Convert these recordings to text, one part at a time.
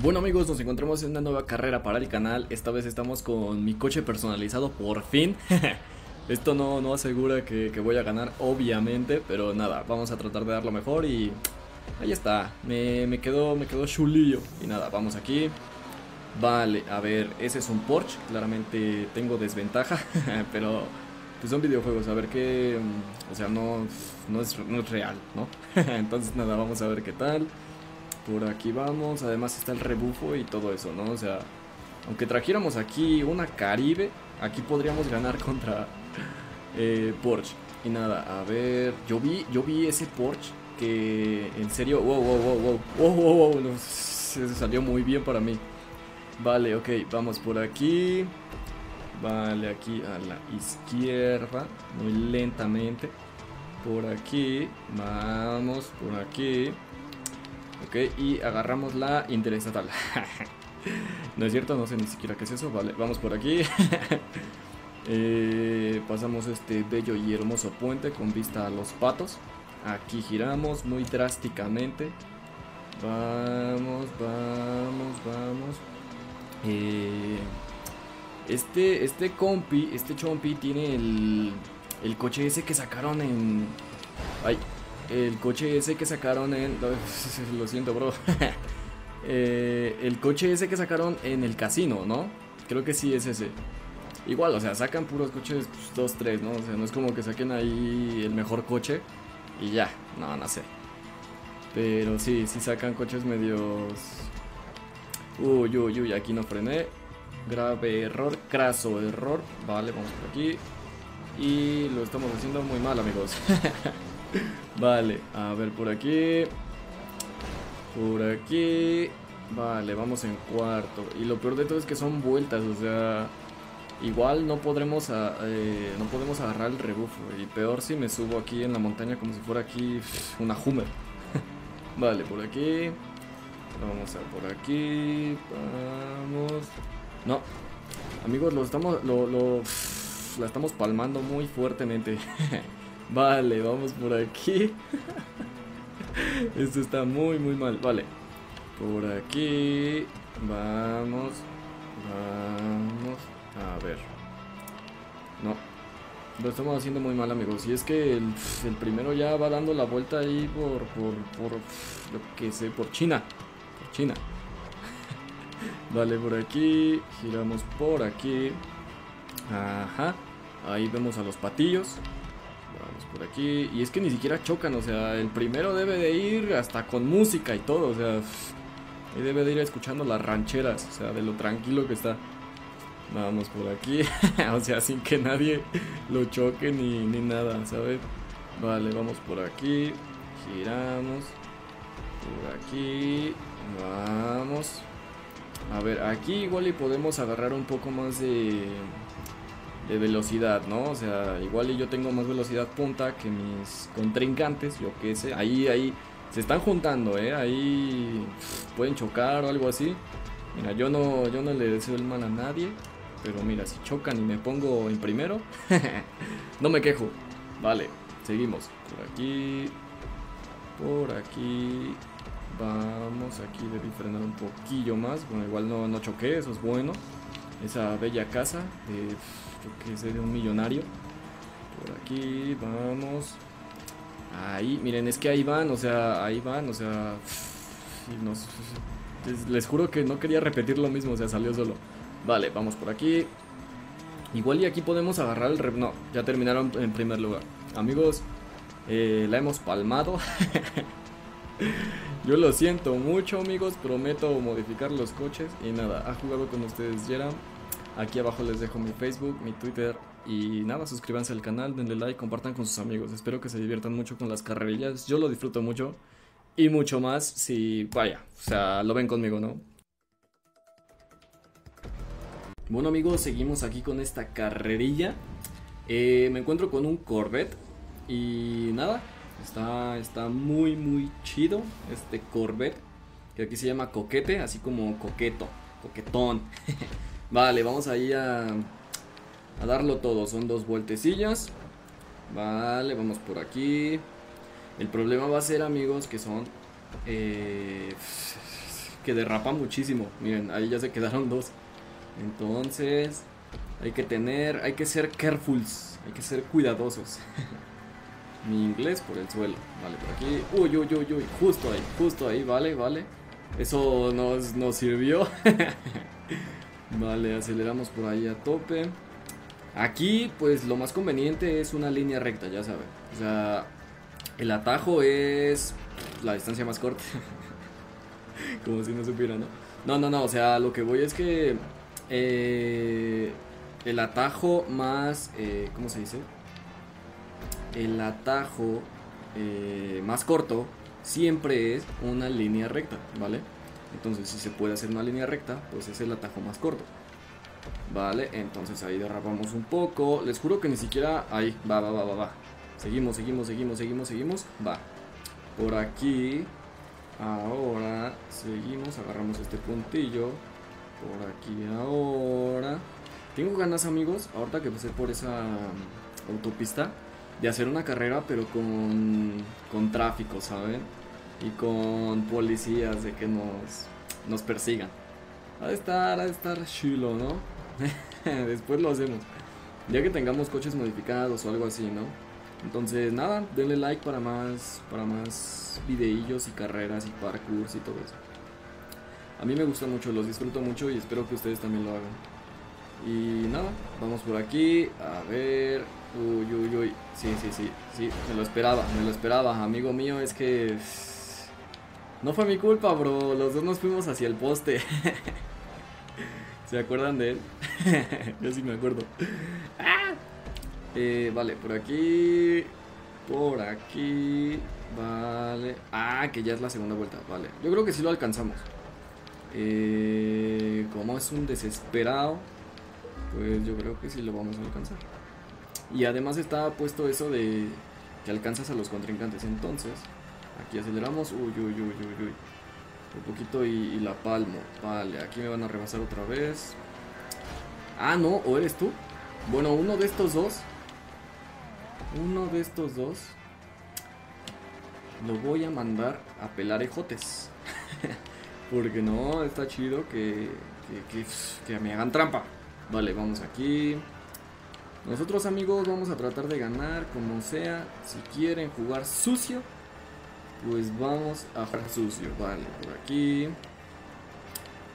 Bueno amigos, nos encontramos en una nueva carrera para el canal. Esta vez estamos con mi coche personalizado por fin. Esto no, no asegura que, voy a ganar, obviamente, pero nada, vamos a tratar de dar lo mejor y ahí está. Me, me quedó, me quedó chulillo. Y nada, vamos aquí. Vale, a ver, ese es un Porsche. Claramente tengo desventaja, pero pues son videojuegos. A ver qué, o sea, no, no, es, no es real, ¿no? Entonces nada, vamos a ver qué tal. Por aquí vamos, además está el rebufo y todo eso, ¿no? O sea, aunque trajéramos aquí una Caribe, aquí podríamos ganar contra eh, Porsche. Y nada, a ver, yo vi, yo vi ese Porsche que en serio, wow, wow, wow, wow, wow, wow, wow, se salió muy bien para mí. Vale, ok, vamos por aquí. Vale, aquí a la izquierda, muy lentamente. Por aquí, vamos, por aquí. Ok, y agarramos la interestatal. no es cierto, no sé ni siquiera qué es eso. Vale, vamos por aquí. Eh, pasamos este bello y hermoso puente con vista a los patos. Aquí giramos muy drásticamente. Vamos, vamos, vamos. Eh, este, este compi, este chompi tiene el, el coche ese que sacaron en... Ay, el coche ese que sacaron en... Lo siento, bro. Eh, el coche ese que sacaron en el casino, ¿no? Creo que sí es ese. Igual, o sea, sacan puros coches 2, pues, 3, ¿no? O sea, no es como que saquen ahí el mejor coche y ya. No, no sé. Pero sí, sí sacan coches medios... Uy, uy, uy, aquí no frené. Grave error, craso error. Vale, vamos por aquí. Y lo estamos haciendo muy mal, amigos. Vale, a ver por aquí. Por aquí. Vale, vamos en cuarto. Y lo peor de todo es que son vueltas, o sea... Igual no podremos, eh, no podemos agarrar el rebufo. Y peor si me subo aquí en la montaña como si fuera aquí una Hummer. vale, por aquí. Vamos a por aquí. Vamos. No. Amigos, lo estamos... Lo, lo, la estamos palmando muy fuertemente. Vale, vamos por aquí. Esto está muy, muy mal. Vale. Por aquí. Vamos. Vamos. A ver. No. Lo estamos haciendo muy mal, amigos. Y es que el, primero ya va dando la vuelta ahí por, por, por, lo que sé, por China. Por China. vale, por aquí. Giramos por aquí. Ajá. Ahí vemos a los patillos. Vamos por aquí. Y es que ni siquiera chocan, o sea, el primero debe de ir hasta con música y todo, o sea, debe de ir escuchando las rancheras, o sea, de lo tranquilo que está. Vamos por aquí, o sea, sin que nadie lo choque ni, ni nada, ¿sabes? Vale, vamos por aquí, giramos, por aquí, vamos. A ver, aquí igual y podemos agarrar un poco más de de velocidad, ¿no? O sea, igual yo tengo más velocidad punta que mis contrincantes, yo qué sé, ahí, ahí, se están juntando, ¿eh? Ahí pueden chocar o algo así. Mira, yo no, yo no le deseo el mal a nadie, pero mira, si chocan y me pongo en primero, no me quejo. Vale, seguimos. Por aquí, por aquí, vamos, aquí debí frenar un poquillo más. Bueno, igual no, no choqué, eso es bueno. Esa bella casa de que es de un millonario. Por aquí, vamos. Ahí, miren, es que ahí van, o sea, ahí van, o sea... les, juro que no quería repetir lo mismo, o sea, salió solo. Vale, vamos por aquí. Igual y aquí podemos agarrar el... Rep no, ya terminaron en primer lugar. Amigos, eh, la hemos palmado. Yo lo siento mucho, amigos. Prometo modificar los coches. Y nada, ha jugado con ustedes Jeram. Aquí abajo les dejo mi Facebook, mi Twitter y nada, suscríbanse al canal, denle like, compartan con sus amigos. Espero que se diviertan mucho con las carrerillas. Yo lo disfruto mucho y mucho más si, vaya, o sea, lo ven conmigo, ¿no? Bueno amigos, seguimos aquí con esta carrerilla. Eh, me encuentro con un Corvette y nada, está, está muy muy chido este Corvette que aquí se llama Coquete, así como coqueto, coquetón. Vale, vamos ahí a, a darlo todo. Son dos vueltecillas. Vale, vamos por aquí. El problema va a ser, amigos, que son... Eh, que derrapa muchísimo. Miren, ahí ya se quedaron dos. Entonces, hay que tener, hay que ser carefuls, hay que ser cuidadosos. Mi inglés por el suelo, vale, por aquí. Uy, uy, uy, uy, justo ahí, justo ahí, vale, vale. Eso nos, nos sirvió. vale, aceleramos por ahí a tope. Aquí, pues lo más conveniente es una línea recta, ya saben. O sea, el atajo es la distancia más corta. Como si no supiera, ¿no? No, no, no, o sea, lo que voy es que eh, el atajo más, eh, ¿cómo se dice? El atajo eh, más corto siempre es una línea recta, ¿vale? Entonces, si se puede hacer una línea recta, pues es el atajo más corto. Vale, entonces ahí derrapamos un poco. Les juro que ni siquiera... Ahí, va, va, va, va, va. Seguimos, seguimos, seguimos, seguimos, seguimos. Va. Por aquí. Ahora seguimos, agarramos este puntillo. Por aquí ahora. Tengo ganas, amigos, ahorita que pasé por esa um, autopista, de hacer una carrera, pero con, con tráfico, ¿saben? Y con policías de que nos, nos persigan. Ha de estar, ha de estar chulo, ¿no? Después lo hacemos. Ya que tengamos coches modificados o algo así, ¿no? Entonces, nada, denle like para más, para más videillos y carreras y parkours y todo eso. A mí me gusta mucho, los disfruto mucho y espero que ustedes también lo hagan. Y nada, vamos por aquí. A ver. Uy, uy, uy. Sí, sí, sí. Sí, me lo esperaba, me lo esperaba. Amigo mío, es que. No fue mi culpa, bro. Los dos nos fuimos hacia el poste. ¿Se acuerdan de él? Yo sí me acuerdo. ¡Ah! Eh, vale, por aquí. Por aquí. Vale. Ah, que ya es la segunda vuelta. Vale. Yo creo que sí lo alcanzamos. Eh, como es un desesperado, pues yo creo que sí lo vamos a alcanzar. Y además está puesto eso de que alcanzas a los contrincantes. Entonces, aquí aceleramos. Uy, uy, uy, uy, uy. Un poquito y, la palmo. Vale, aquí me van a rebasar otra vez. Ah, no, o eres tú. Bueno, uno de estos dos. Uno de estos dos. Lo voy a mandar a pelar ejotes. Porque no, está chido que, que, que me hagan trampa. Vale, vamos aquí. Nosotros amigos vamos a tratar de ganar como sea. Si quieren jugar sucio, pues vamos a jugar sucio. Vale, por aquí.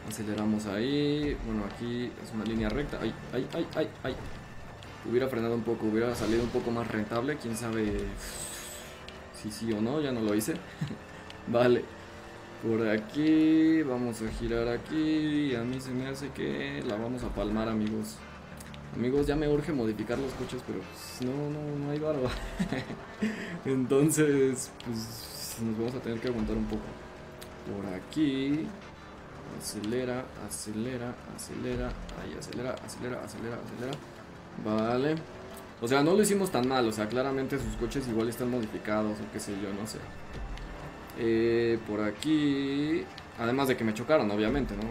Aceleramos ahí. Bueno, aquí es una línea recta. Ay, ay, ay, ay, ay. Hubiera frenado un poco, hubiera salido un poco más rentable. Quién sabe si sí o no, ya no lo hice. vale. Por aquí, vamos a girar aquí. A mí se me hace que la vamos a palmar, amigos. Amigos, ya me urge modificar los coches, pero pues, no, no, no hay barba. Entonces, pues nos vamos a tener que aguantar un poco. Por aquí. Acelera, acelera, acelera. Ahí, acelera, acelera, acelera, acelera. Vale. O sea, no lo hicimos tan mal. O sea, claramente sus coches igual están modificados o qué sé yo, no sé. Eh, por aquí. Además de que me chocaron, obviamente, ¿no?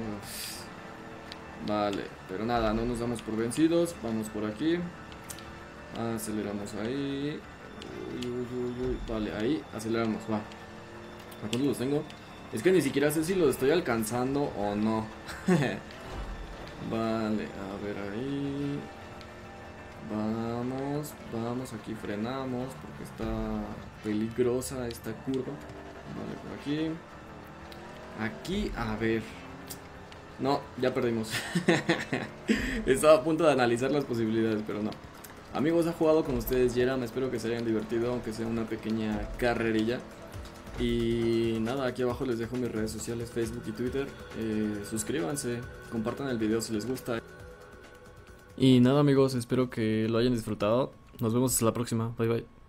Vale, pero nada, no nos damos por vencidos. Vamos por aquí. Aceleramos ahí. Uy, uy, uy, uy. Vale, ahí aceleramos, va. ¿A cuántos los tengo? Es que ni siquiera sé si los estoy alcanzando o no. vale, a ver ahí. Vamos, vamos, aquí frenamos porque está peligrosa esta curva. Vale, por aquí. Aquí, a ver. No, ya perdimos. Estaba a punto de analizar las posibilidades, pero no. Amigos, ha jugado con ustedes Yeram. Espero que se hayan divertido, aunque sea una pequeña carrerilla. Y nada, aquí abajo les dejo mis redes sociales, Facebook y Twitter. Eh, suscríbanse, compartan el video si les gusta. Y nada amigos, espero que lo hayan disfrutado. Nos vemos hasta la próxima. Bye bye.